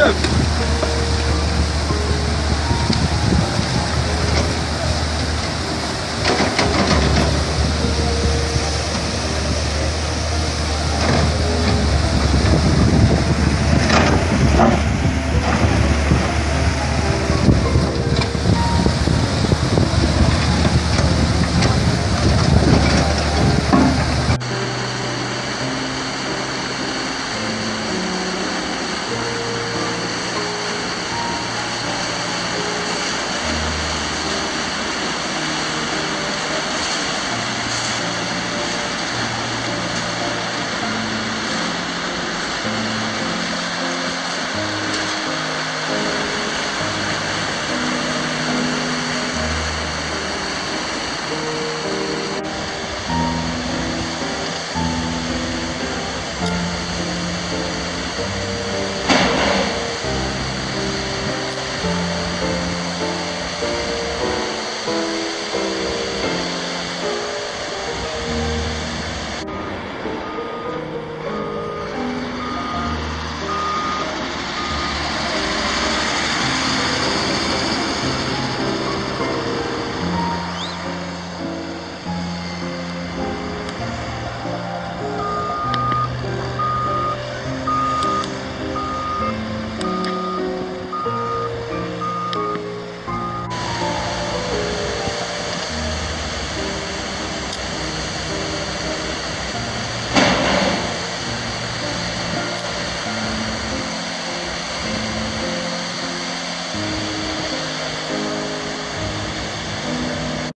Сейчас.